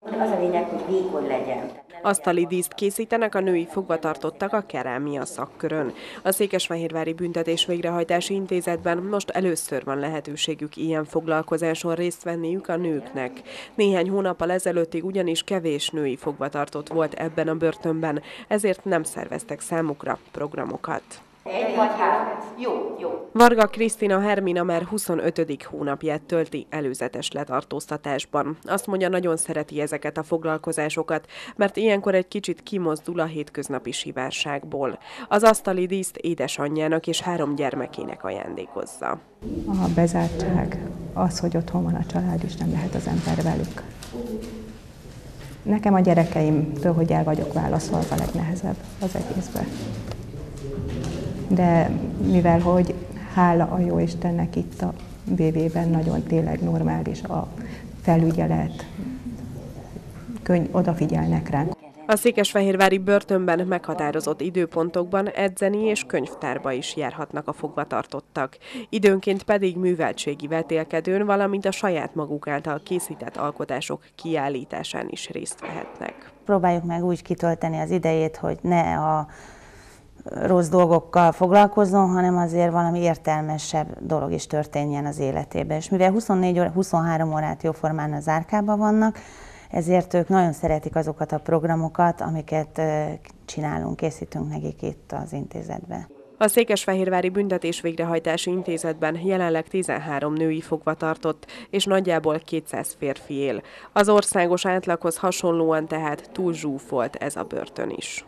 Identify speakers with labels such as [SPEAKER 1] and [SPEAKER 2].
[SPEAKER 1] Az a lényeg, hogy vékony legyen.
[SPEAKER 2] Asztali díszt készítenek a női fogvatartottak a kerámia szakkörön. A Székesfehérvári Büntetés Végrehajtási Intézetben most először van lehetőségük ilyen foglalkozáson részt venniük a nőknek. Néhány hónappal ezelőttig ugyanis kevés női fogvatartott volt ebben a börtönben, ezért nem szerveztek számukra programokat.
[SPEAKER 1] Egy vagy három. Jó, jó.
[SPEAKER 2] Varga Krisztina Hermina már 25. hónapját tölti előzetes letartóztatásban. Azt mondja, nagyon szereti ezeket a foglalkozásokat, mert ilyenkor egy kicsit kimozdul a hétköznapi sivárságból. Az asztali díszt édesanyjának és három gyermekének ajándékozza.
[SPEAKER 3] A bezártság, az, hogy otthon van a család, és nem lehet az ember velük. Nekem a gyerekeimtől, hogy el vagyok válaszolva a legnehezebb az egészben de mivel hogy hála a jó Istennek itt a BV-ben nagyon tényleg normális a felügyelet, könyv, odafigyelnek ránk.
[SPEAKER 2] A Székesfehérvári börtönben meghatározott időpontokban edzeni és könyvtárba is járhatnak a fogvatartottak. Időnként pedig műveltségi vetélkedőn, valamint a saját maguk által készített alkotások kiállításán is részt vehetnek.
[SPEAKER 4] Próbáljuk meg úgy kitölteni az idejét, hogy ne a rossz dolgokkal foglalkozzon, hanem azért valami értelmesebb dolog is történjen az életében. És mivel 24 óra, 23 órát jóformán az árkában vannak, ezért ők nagyon szeretik azokat a programokat, amiket csinálunk, készítünk nekik itt az intézetben.
[SPEAKER 2] A Székesfehérvári Büntetés Végrehajtási Intézetben jelenleg 13 női fogvatartott, és nagyjából 200 férfi él. Az országos átlaghoz hasonlóan tehát túl zsúfolt ez a börtön is.